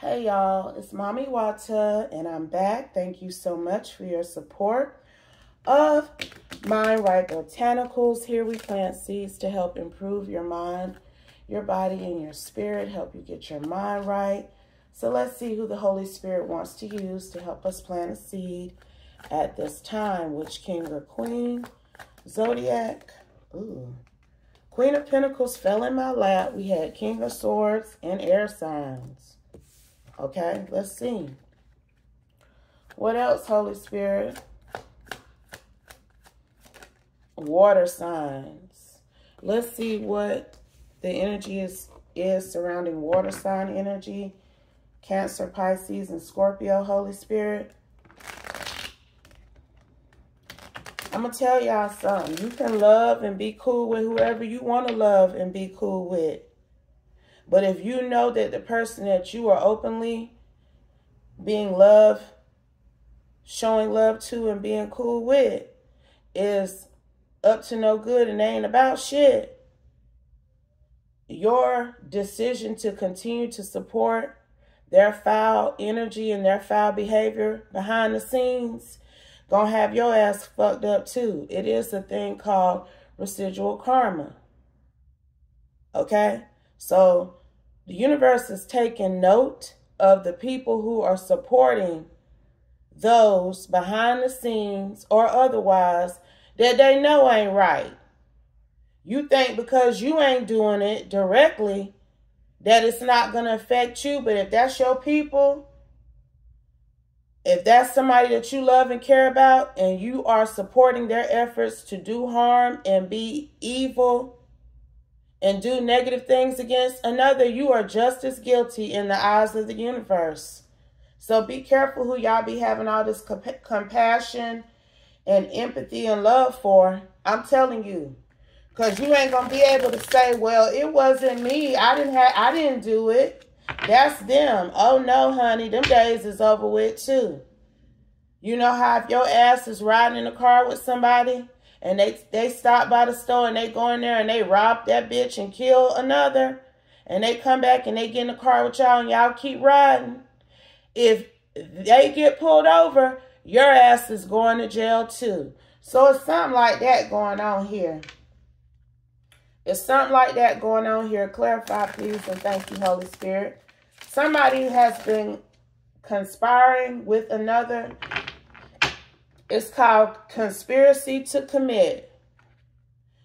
Hey y'all, it's Mami Wata and I'm back. Thank you so much for your support of Mind Right Botanicals. Here we plant seeds to help improve your mind, your body, and your spirit, help you get your mind right. So let's see who the Holy Spirit wants to use to help us plant a seed at this time. Which king or queen? Zodiac. Ooh. Queen of Pentacles fell in my lap. We had King of Swords and air signs. Okay, let's see. What else, Holy Spirit? Water signs. Let's see what the energy is, is surrounding water sign energy. Cancer, Pisces, and Scorpio, Holy Spirit. I'm going to tell y'all something. You can love and be cool with whoever you want to love and be cool with. But if you know that the person that you are openly being love, showing love to and being cool with is up to no good and ain't about shit, your decision to continue to support their foul energy and their foul behavior behind the scenes gonna have your ass fucked up too. It is a thing called residual karma. Okay? So the universe is taking note of the people who are supporting those behind the scenes or otherwise that they know ain't right. You think because you ain't doing it directly that it's not going to affect you, but if that's your people, if that's somebody that you love and care about and you are supporting their efforts to do harm and be evil and do negative things against another, you are just as guilty in the eyes of the universe. So be careful who y'all be having all this comp compassion and empathy and love for. I'm telling you. Because you ain't going to be able to say, well, it wasn't me. I didn't have, I didn't do it. That's them. Oh, no, honey. Them days is over with, too. You know how if your ass is riding in a car with somebody and they they stop by the store and they go in there and they rob that bitch and kill another. And they come back and they get in the car with y'all and y'all keep riding. If they get pulled over your ass is going to jail too. So it's something like that going on here. It's something like that going on here. Clarify please and thank you holy spirit. Somebody has been conspiring with another it's called conspiracy to commit.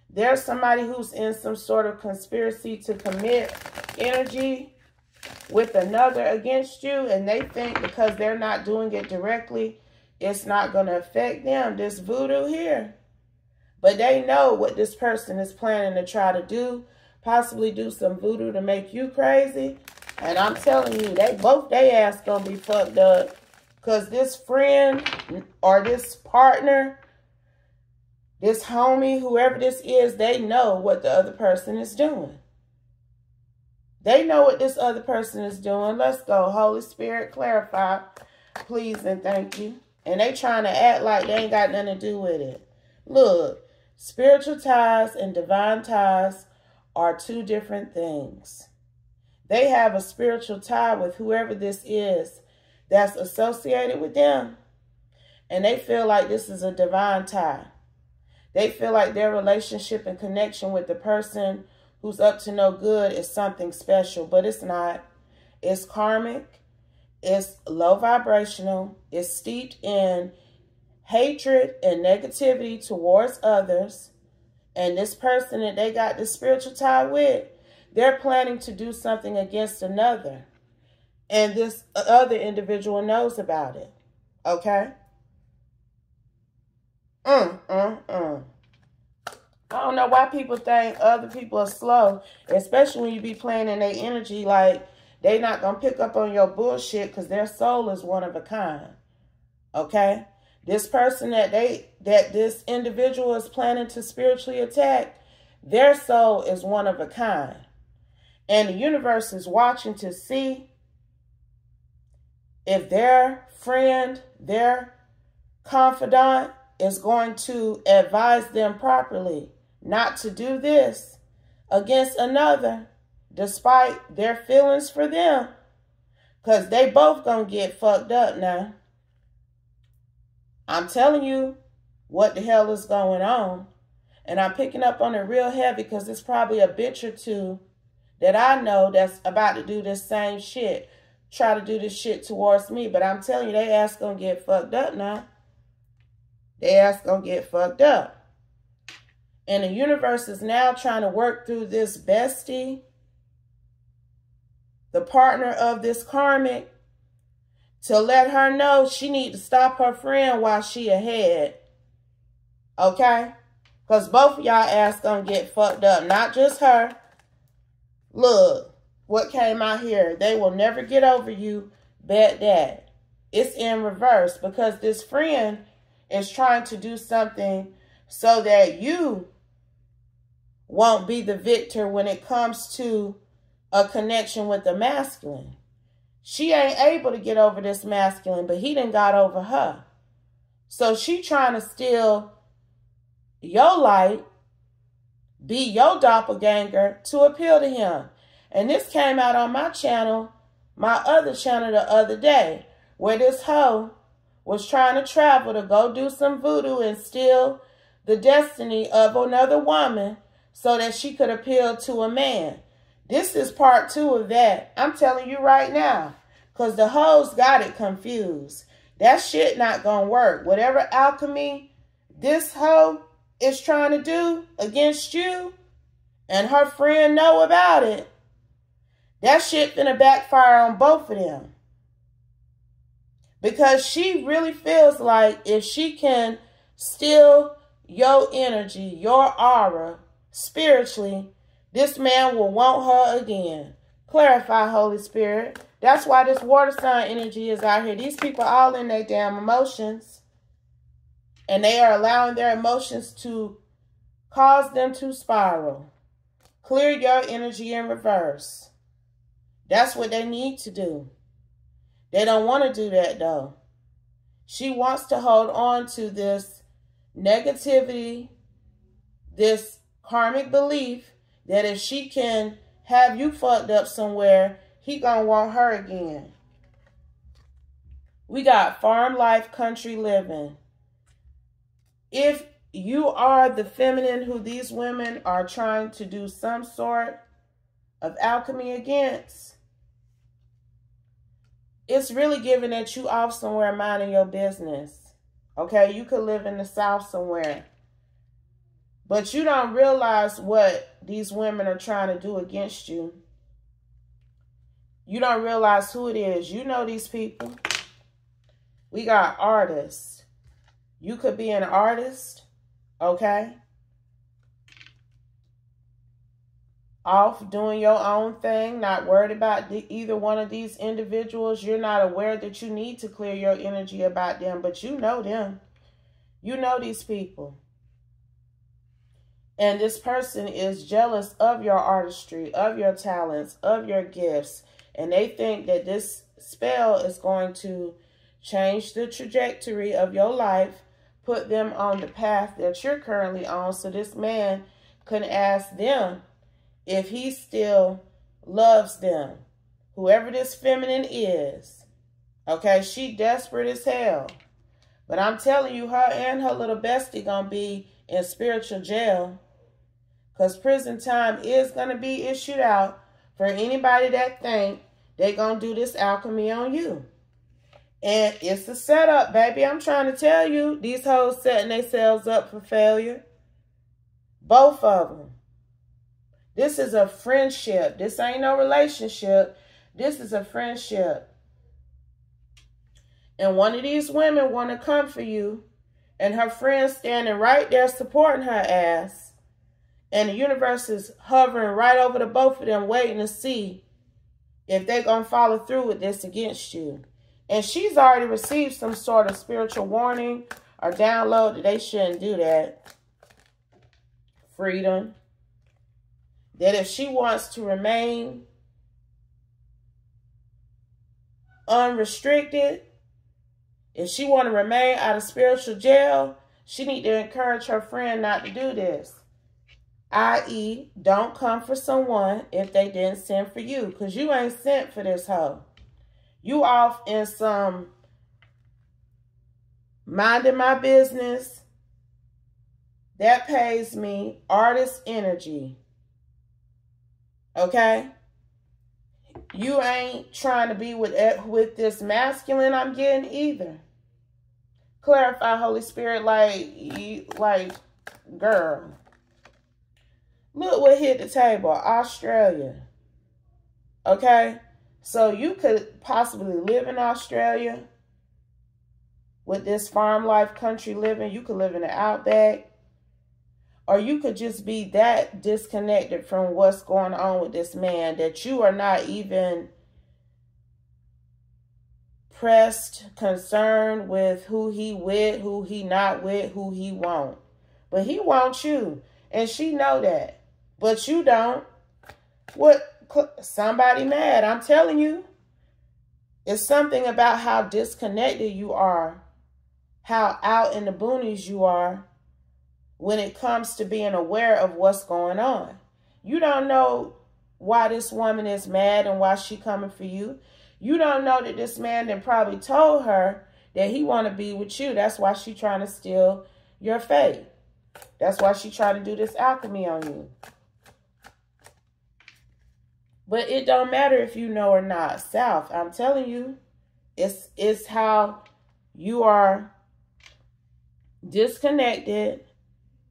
There's somebody who's in some sort of conspiracy to commit energy with another against you, and they think because they're not doing it directly, it's not going to affect them. This voodoo here. But they know what this person is planning to try to do, possibly do some voodoo to make you crazy. And I'm telling you, they both they ass gonna be fucked up because this friend or this partner, this homie, whoever this is, they know what the other person is doing. They know what this other person is doing. Let's go. Holy Spirit, clarify, please and thank you. And they trying to act like they ain't got nothing to do with it. Look, spiritual ties and divine ties are two different things. They have a spiritual tie with whoever this is that's associated with them. And they feel like this is a divine tie. They feel like their relationship and connection with the person who's up to no good is something special, but it's not. It's karmic. It's low vibrational. It's steeped in hatred and negativity towards others. And this person that they got this spiritual tie with, they're planning to do something against another and this other individual knows about it. Okay? Mm, mm, mm. I don't know why people think other people are slow, especially when you be playing in their energy like they not going to pick up on your bullshit because their soul is one of a kind. Okay? This person that they that this individual is planning to spiritually attack, their soul is one of a kind. And the universe is watching to see if their friend, their confidant is going to advise them properly not to do this against another, despite their feelings for them, Because they both going to get fucked up now. I'm telling you what the hell is going on. And I'm picking up on it real heavy because it's probably a bitch or two that I know that's about to do this same shit. Try to do this shit towards me. But I'm telling you, they ass gonna get fucked up now. They ass gonna get fucked up. And the universe is now trying to work through this bestie, the partner of this karmic, to let her know she need to stop her friend while she ahead. Okay? Because both y'all ass gonna get fucked up. Not just her. Look, what came out here. They will never get over you. Bet that. It's in reverse because this friend is trying to do something so that you won't be the victor when it comes to a connection with the masculine. She ain't able to get over this masculine, but he didn't got over her. So she trying to steal your light, be your doppelganger to appeal to him. And this came out on my channel, my other channel the other day, where this hoe was trying to travel to go do some voodoo and steal the destiny of another woman so that she could appeal to a man. This is part two of that. I'm telling you right now. Because the hoes got it confused. That shit not going to work. Whatever alchemy this hoe is trying to do against you and her friend know about it, that shit finna backfire on both of them. Because she really feels like if she can steal your energy, your aura, spiritually, this man will want her again. Clarify, Holy Spirit. That's why this water sign energy is out here. These people all in their damn emotions. And they are allowing their emotions to cause them to spiral. Clear your energy in reverse. That's what they need to do. They don't want to do that though. She wants to hold on to this negativity, this karmic belief that if she can have you fucked up somewhere, he gonna want her again. We got farm life, country living. If you are the feminine who these women are trying to do some sort of alchemy against, it's really giving that you off somewhere minding your business. Okay, you could live in the South somewhere. But you don't realize what these women are trying to do against you. You don't realize who it is. You know these people. We got artists. You could be an artist, okay? Off doing your own thing, not worried about the, either one of these individuals. You're not aware that you need to clear your energy about them, but you know them. You know these people. And this person is jealous of your artistry, of your talents, of your gifts. And they think that this spell is going to change the trajectory of your life, put them on the path that you're currently on. So this man can ask them if he still loves them, whoever this feminine is, okay, she desperate as hell. But I'm telling you, her and her little bestie gonna be in spiritual jail. Because prison time is gonna be issued out for anybody that think they gonna do this alchemy on you. And it's a setup, baby. I'm trying to tell you, these hoes setting themselves up for failure. Both of them. This is a friendship. This ain't no relationship. This is a friendship. And one of these women want to come for you. And her friend's standing right there supporting her ass. And the universe is hovering right over the both of them waiting to see if they're going to follow through with this against you. And she's already received some sort of spiritual warning or download that they shouldn't do that. Freedom that if she wants to remain unrestricted, if she want to remain out of spiritual jail, she need to encourage her friend not to do this. I.e., don't come for someone if they didn't send for you, because you ain't sent for this hoe. You off in some minding my business. That pays me artist energy. Okay? You ain't trying to be with eh, with this masculine I'm getting either. Clarify, Holy Spirit, like you, like girl. Look what hit the table. Australia. Okay? So you could possibly live in Australia with this farm life country living. You could live in the outback. Or you could just be that disconnected from what's going on with this man that you are not even pressed, concerned with who he with, who he not with, who he won't. But he wants you. And she know that. But you don't. What somebody mad. I'm telling you. It's something about how disconnected you are, how out in the boonies you are when it comes to being aware of what's going on. You don't know why this woman is mad and why she coming for you. You don't know that this man then probably told her that he want to be with you. That's why she trying to steal your faith. That's why she trying to do this alchemy on you. But it don't matter if you know or not. South, I'm telling you, it's it's how you are disconnected,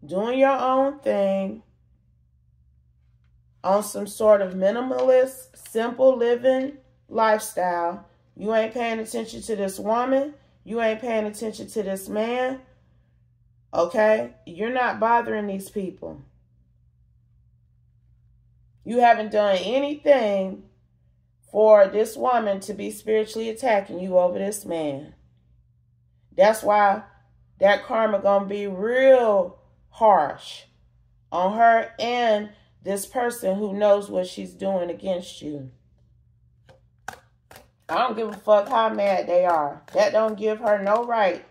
doing your own thing on some sort of minimalist, simple living lifestyle. You ain't paying attention to this woman. You ain't paying attention to this man. Okay? You're not bothering these people. You haven't done anything for this woman to be spiritually attacking you over this man. That's why that karma going to be real harsh on her and this person who knows what she's doing against you. I don't give a fuck how mad they are. That don't give her no right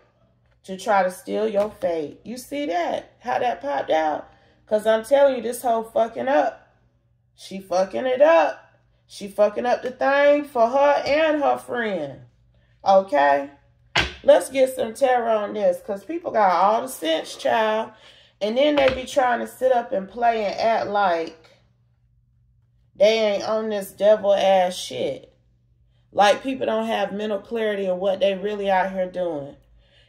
to try to steal your fate. You see that? How that popped out? Because I'm telling you, this whole fucking up. She fucking it up. She fucking up the thing for her and her friend. Okay? Let's get some tarot on this. Because people got all the sense, child. And then they be trying to sit up and play and act like they ain't on this devil ass shit. Like people don't have mental clarity of what they really out here doing.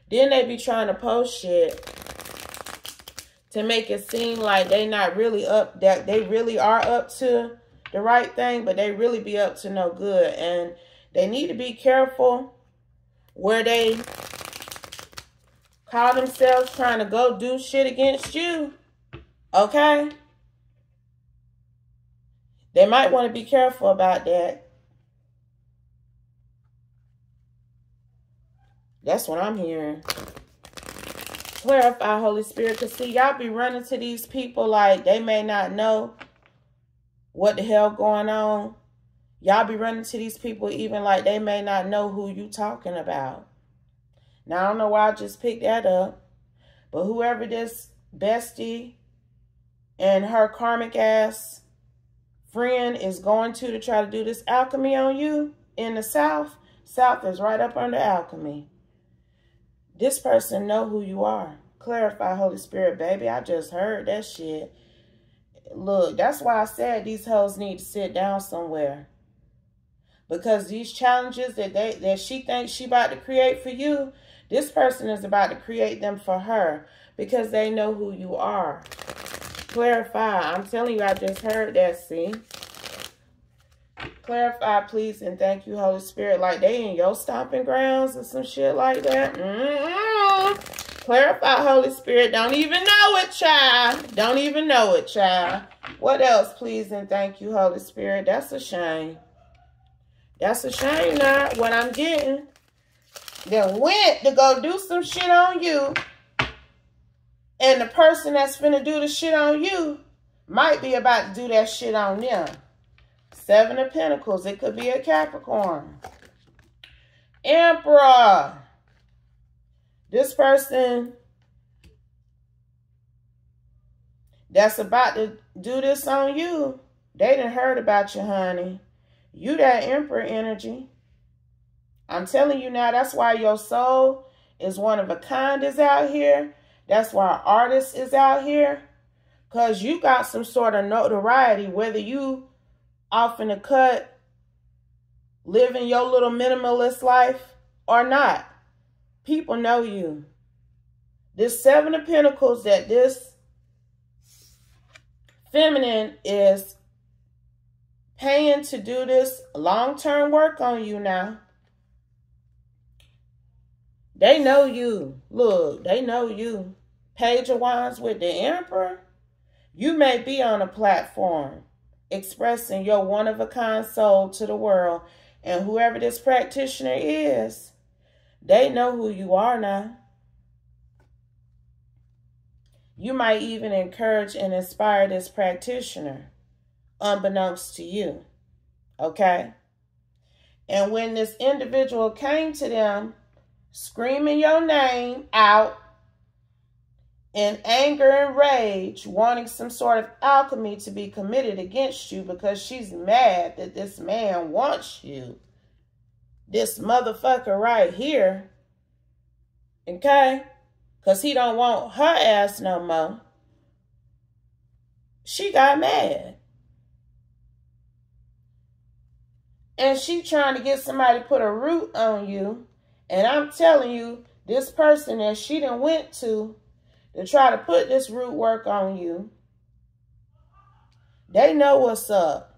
Then they be trying to post shit to make it seem like they not really up, that they really are up to the right thing, but they really be up to no good. And they need to be careful where they call themselves trying to go do shit against you. Okay? They might want to be careful about that. That's what I'm hearing clarify, Holy Spirit. Because, see, y'all be running to these people like they may not know what the hell going on. Y'all be running to these people even like they may not know who you talking about. Now, I don't know why I just picked that up. But whoever this bestie and her karmic ass friend is going to to try to do this alchemy on you in the South, South is right up under alchemy. This person know who you are. Clarify, Holy Spirit, baby. I just heard that shit. Look, that's why I said these hoes need to sit down somewhere. Because these challenges that they that she thinks she about to create for you, this person is about to create them for her because they know who you are. Clarify. I'm telling you, I just heard that, see? Clarify, please, and thank you, Holy Spirit. Like they in your stomping grounds or some shit like that. Mm -hmm. Clarify, Holy Spirit. Don't even know it, child. Don't even know it, child. What else, please, and thank you, Holy Spirit. That's a shame. That's a shame, not what I'm getting. Then went to go do some shit on you. And the person that's finna do the shit on you might be about to do that shit on them. Seven of Pentacles. It could be a Capricorn. Emperor. This person that's about to do this on you, they didn't heard about you, honey. You that Emperor energy. I'm telling you now, that's why your soul is one of a kind is out here. That's why artist is out here. Because you got some sort of notoriety, whether you off in the cut, living your little minimalist life or not. People know you. This Seven of Pentacles that this feminine is paying to do this long-term work on you now. They know you. Look, they know you. Page of Wands with the Emperor. You may be on a platform expressing your one-of-a-kind soul to the world. And whoever this practitioner is, they know who you are now. You might even encourage and inspire this practitioner, unbeknownst to you. Okay? And when this individual came to them, screaming your name out in anger and rage, wanting some sort of alchemy to be committed against you because she's mad that this man wants you. This motherfucker right here. Okay? Because he don't want her ass no more. She got mad. And she trying to get somebody to put a root on you. And I'm telling you, this person that she done went to to try to put this root work on you, they know what's up.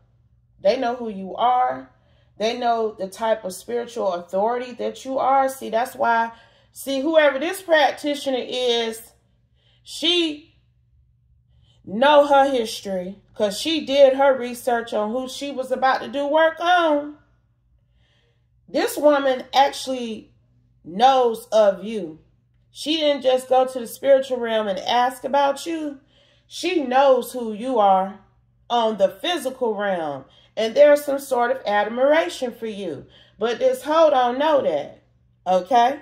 They know who you are. They know the type of spiritual authority that you are. See, that's why, see, whoever this practitioner is, she know her history because she did her research on who she was about to do work on. This woman actually knows of you. She didn't just go to the spiritual realm and ask about you. She knows who you are on the physical realm. And there's some sort of admiration for you. But this hoe don't know that. Okay?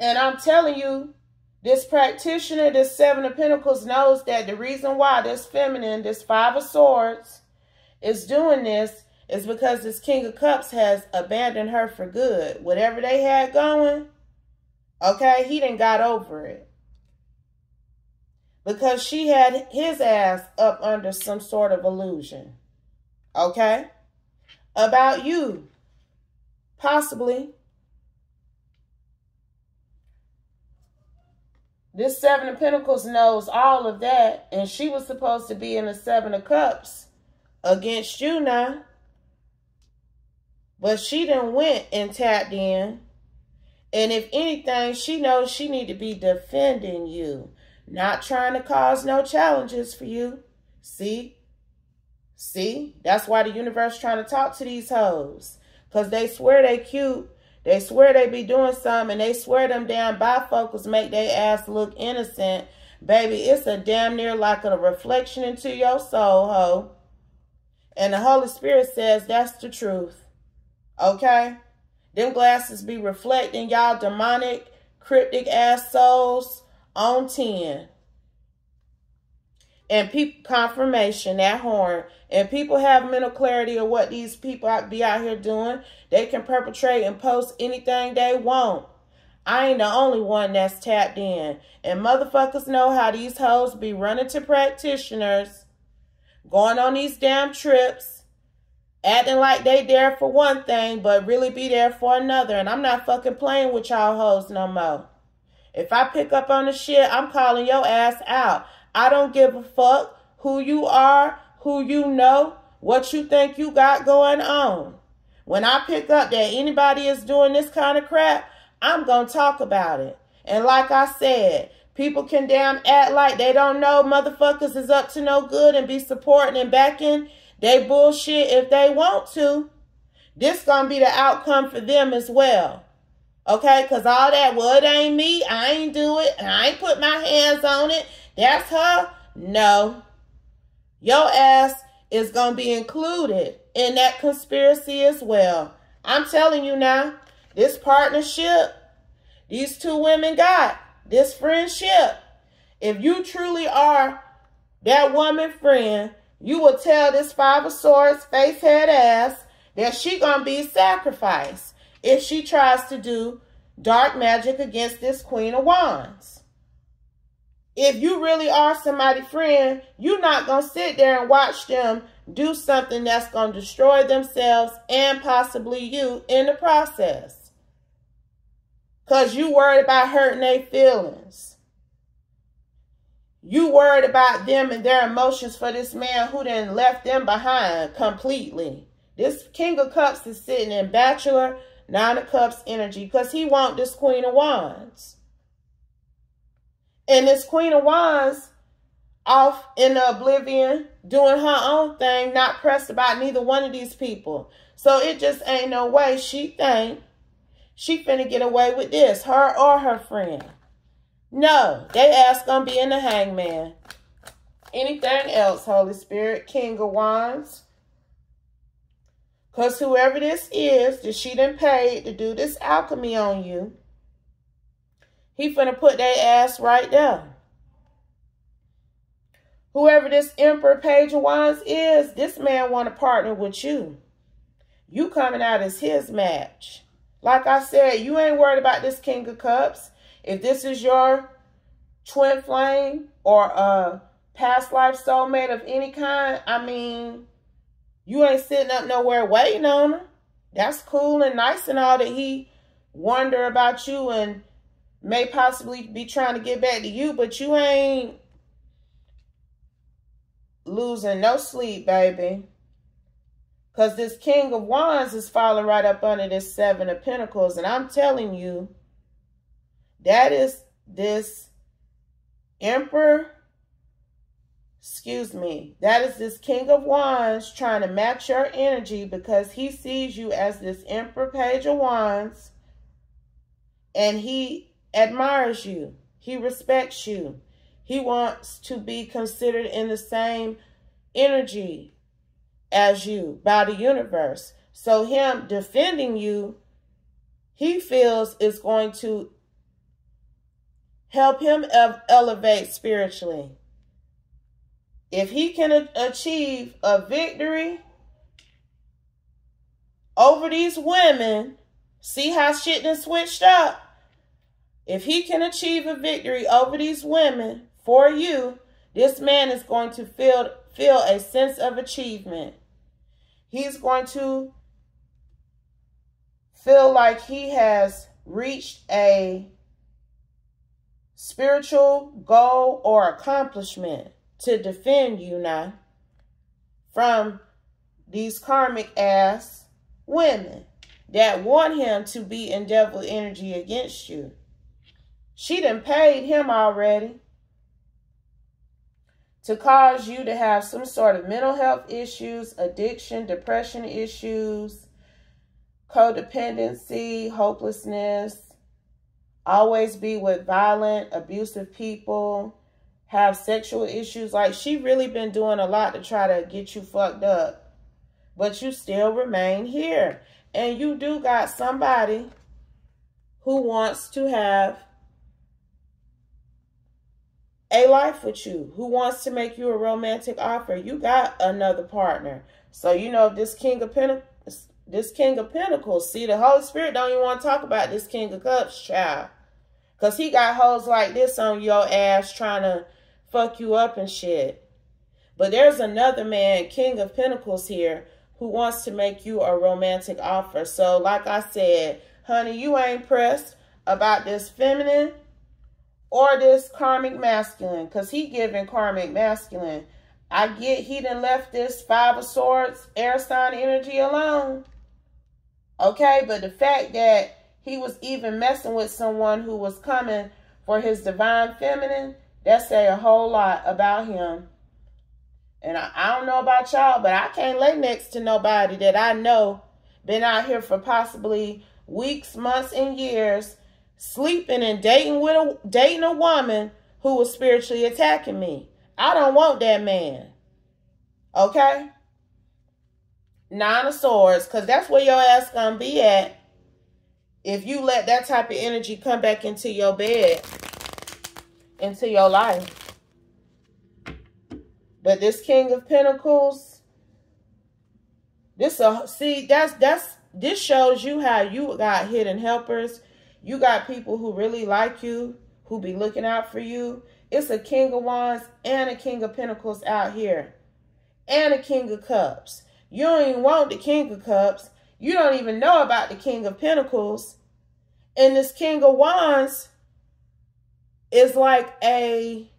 And I'm telling you, this practitioner, this Seven of Pentacles, knows that the reason why this feminine, this Five of Swords, is doing this is because this King of Cups has abandoned her for good. Whatever they had going, Okay, he didn't got over it. Because she had his ass up under some sort of illusion. Okay? About you. Possibly. This Seven of Pentacles knows all of that. And she was supposed to be in the Seven of Cups against you now. But she didn't went and tapped in and if anything, she knows she need to be defending you, not trying to cause no challenges for you. See? See? That's why the universe trying to talk to these hoes. Because they swear they cute. They swear they be doing something. And they swear them damn bifocals make their ass look innocent. Baby, it's a damn near like a reflection into your soul, ho. And the Holy Spirit says that's the truth. Okay? Them glasses be reflecting y'all demonic, cryptic ass souls on 10. And people confirmation, that horn. And people have mental clarity of what these people be out here doing. They can perpetrate and post anything they want. I ain't the only one that's tapped in. And motherfuckers know how these hoes be running to practitioners, going on these damn trips, acting like they there for one thing, but really be there for another. And I'm not fucking playing with y'all hoes no more. If I pick up on the shit, I'm calling your ass out. I don't give a fuck who you are, who you know, what you think you got going on. When I pick up that anybody is doing this kind of crap, I'm going to talk about it. And like I said, people can damn act like they don't know motherfuckers is up to no good and be supporting and backing they bullshit if they want to. This gonna be the outcome for them as well. Okay, because all that, well, it ain't me. I ain't do it. And I ain't put my hands on it. That's her. No. Your ass is going to be included in that conspiracy as well. I'm telling you now, this partnership, these two women got, this friendship, if you truly are that woman friend, you will tell this five of swords, face head ass that she gonna be sacrificed if she tries to do dark magic against this Queen of Wands. If you really are somebody friend, you're not going to sit there and watch them do something that's going to destroy themselves and possibly you in the process. Because you worried about hurting their feelings. You worried about them and their emotions for this man who then left them behind completely. This King of Cups is sitting in Bachelor Nine of Cups energy because he want this Queen of Wands. And this Queen of Wands off in the oblivion, doing her own thing, not pressed about neither one of these people. So it just ain't no way she think she finna get away with this, her or her friend. No, they ass gonna be in the hangman. Anything else, Holy Spirit, King of Wands. Because whoever this is that she done paid to do this alchemy on you, he finna put their ass right there. Whoever this Emperor Page of Wands is, this man want to partner with you. You coming out as his match. Like I said, you ain't worried about this King of Cups. If this is your twin flame or a past life soulmate of any kind, I mean, you ain't sitting up nowhere waiting on him. That's cool and nice and all that he wonder about you and may possibly be trying to get back to you, but you ain't losing no sleep, baby. Because this King of Wands is falling right up under this Seven of Pentacles. And I'm telling you, that is this Emperor excuse me, that is this King of Wands trying to match your energy because he sees you as this Emperor Page of Wands and he admires you. He respects you. He wants to be considered in the same energy as you by the universe. So him defending you, he feels is going to help him elevate spiritually if he can achieve a victory over these women, see how shit done switched up? If he can achieve a victory over these women for you, this man is going to feel, feel a sense of achievement. He's going to feel like he has reached a spiritual goal or accomplishment to defend you now from these karmic ass women that want him to be in devil energy against you. She done paid him already to cause you to have some sort of mental health issues, addiction, depression issues, codependency, hopelessness, always be with violent, abusive people, have sexual issues. Like she really been doing a lot to try to get you fucked up. But you still remain here. And you do got somebody who wants to have a life with you, who wants to make you a romantic offer. You got another partner. So, you know, this King of Pentacles, this King of Pentacles, see, the Holy Spirit don't even want to talk about this King of Cups, child. Because he got hoes like this on your ass trying to fuck you up and shit. But there's another man, King of Pentacles here, who wants to make you a romantic offer. So like I said, honey, you ain't pressed about this feminine or this karmic masculine because he giving karmic masculine. I get he done left this five of swords air sign energy alone. Okay, but the fact that he was even messing with someone who was coming for his divine feminine, that say a whole lot about him. And I, I don't know about y'all, but I can't lay next to nobody that I know been out here for possibly weeks, months, and years, sleeping and dating with a dating a woman who was spiritually attacking me. I don't want that man. Okay? Nine of Swords, because that's where your ass gonna be at if you let that type of energy come back into your bed into your life. But this King of Pentacles, This a see that's that's this shows you how you got hidden helpers. You got people who really like you, who be looking out for you. It's a king of wands and a king of pentacles out here. And a king of cups. You don't even want the king of cups. You don't even know about the king of pentacles. And this king of wands is like a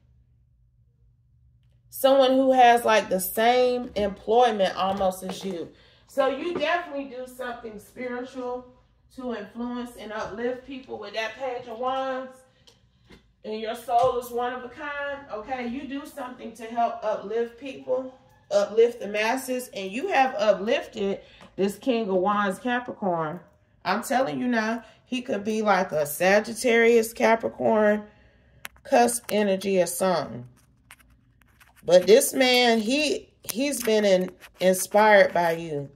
someone who has like the same employment almost as you. So you definitely do something spiritual to influence and uplift people with that page of wands. And your soul is one of a kind. Okay, you do something to help uplift people, uplift the masses. And you have uplifted this King of Wands Capricorn. I'm telling you now, he could be like a Sagittarius Capricorn cusp energy or something. But this man, he he's been in, inspired by you.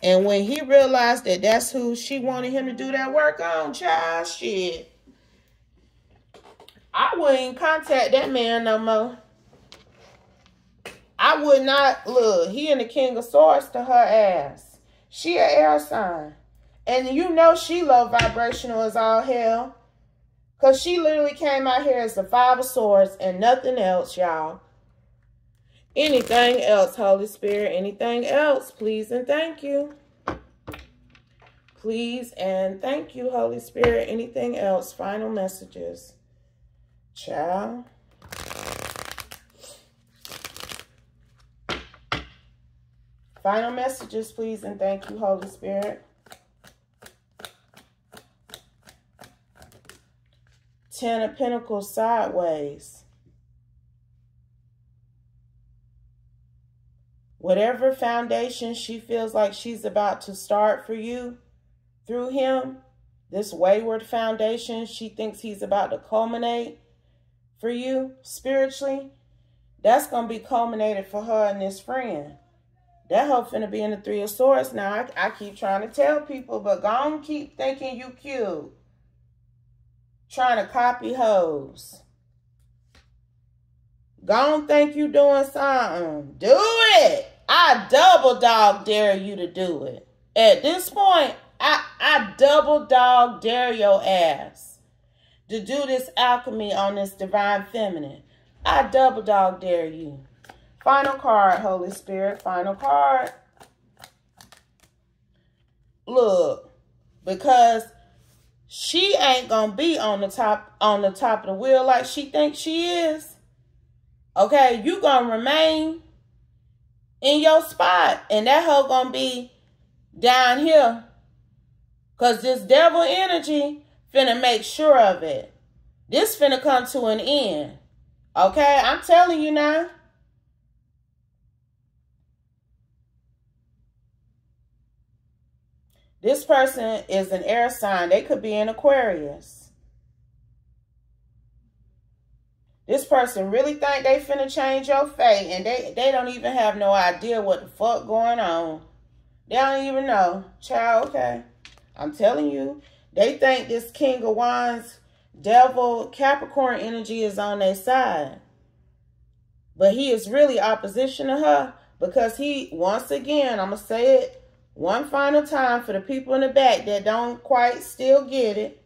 And when he realized that that's who she wanted him to do that work on, child, shit. I wouldn't contact that man no more. I would not, look, he and the king of swords to her ass. She a air sign. And you know she low vibrational as all hell. Because she literally came out here as the five of swords and nothing else, y'all. Anything else, Holy Spirit? Anything else? Please and thank you. Please and thank you, Holy Spirit. Anything else? Final messages. Ciao. Final messages, please, and thank you, Holy Spirit. Ten of Pentacles sideways. Whatever foundation she feels like she's about to start for you through him, this wayward foundation she thinks he's about to culminate for you spiritually, that's going to be culminated for her and this friend. That hope finna be in the Three of Swords now. I, I keep trying to tell people, but don't keep thinking you cute. Trying to copy hoes. Don't think you doing something. Do it. I double dog dare you to do it. At this point, I, I double dog dare your ass to do this alchemy on this divine feminine. I double dog dare you. Final card, Holy Spirit. Final card. Look, because she ain't gonna be on the top on the top of the wheel like she thinks she is. Okay, you gonna remain in your spot. And that hoe gonna be down here. Cause this devil energy finna make sure of it. This finna come to an end. Okay, I'm telling you now. This person is an air sign. They could be an Aquarius. This person really think they finna change your fate and they, they don't even have no idea what the fuck going on. They don't even know. Child, okay. I'm telling you. They think this King of Wands, Devil, Capricorn energy is on their side. But he is really opposition to her because he, once again, I'm going to say it one final time for the people in the back that don't quite still get it.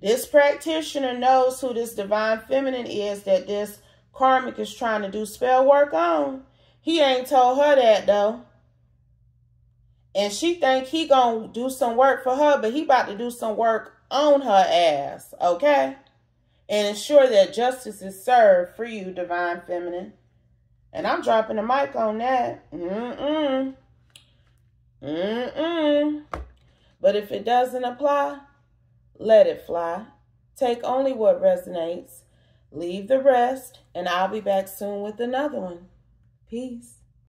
This practitioner knows who this divine feminine is that this karmic is trying to do spell work on. He ain't told her that though. And she think he gonna do some work for her, but he about to do some work on her ass, okay? And ensure that justice is served for you, divine feminine. And I'm dropping the mic on that. Mm-mm. Mm-mm. But if it doesn't apply, let it fly. Take only what resonates. Leave the rest. And I'll be back soon with another one. Peace.